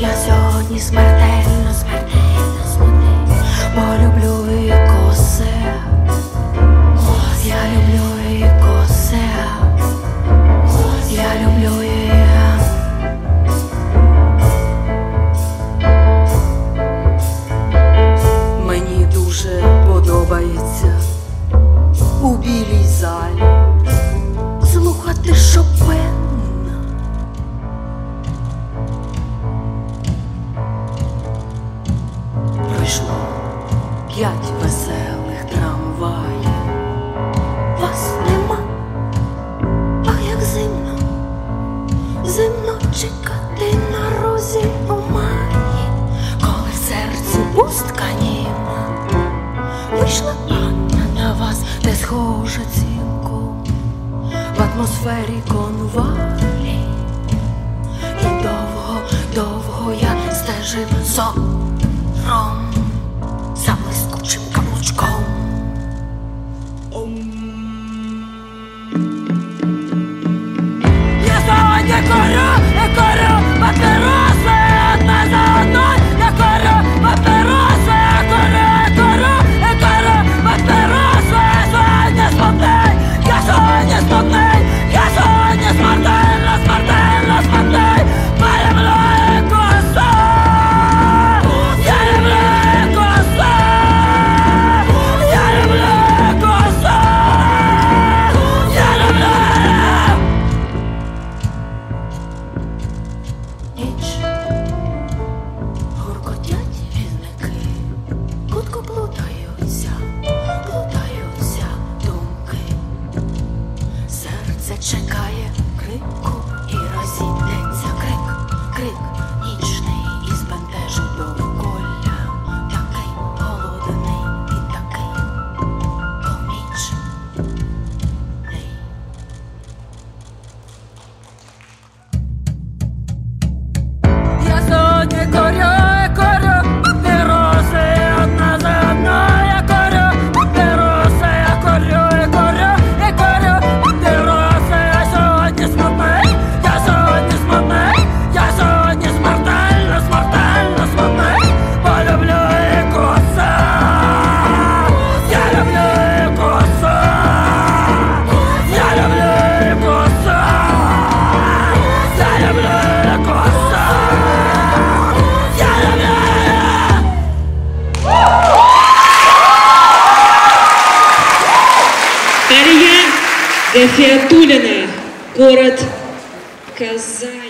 Я сьогодні смерть. прийшло п'ять веселих трамваїв. Вас нема, а як зимно, зимно чекати на розі у маї, коли в серці пустка німа, вийшла панна на вас, не схоже цілком в атмосфері конвалі. І довго, довго я стежив со. That's not there. Дарья Гафиатулина, город Казань.